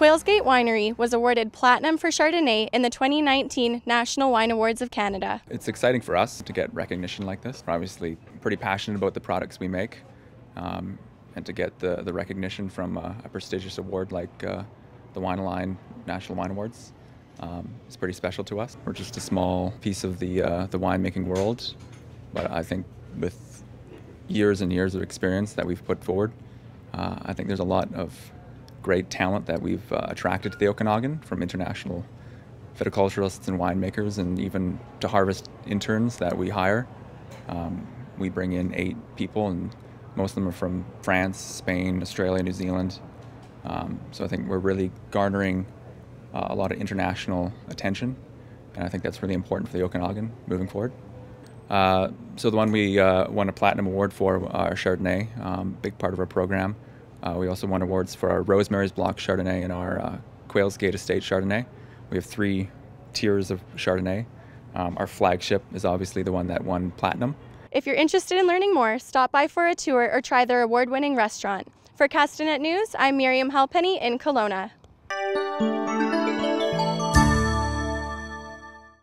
Quails Gate Winery was awarded Platinum for Chardonnay in the 2019 National Wine Awards of Canada. It's exciting for us to get recognition like this. We're obviously pretty passionate about the products we make, um, and to get the, the recognition from a, prestigious award like uh, the WineAlign National Wine Awards um, is pretty special to us. We're just a small piece of the, uh, the winemaking world, but I think with years and years of experience that we've put forward, uh, I think there's a lot of great talent that we've uh, attracted to the Okanagan from international viticulturists and winemakers, and even to harvest interns that we hire. Um, we bring in eight people, and most of them are from France, Spain, Australia, New Zealand. Um, so I think we're really garnering uh, a lot of international attention, and I think that's really important for the Okanagan moving forward. Uh, so the one we uh, won a platinum award for, our Chardonnay, um, big part of our program. Uh, we also won awards for our Rosemary's Block Chardonnay and our uh, Quails Gate Estate Chardonnay. We have three tiers of Chardonnay. Um, our flagship is obviously the one that won platinum. If you're interested in learning more, stop by for a tour or try their award winning restaurant. For Castanet News, I'm Miriam Halpenny in Kelowna.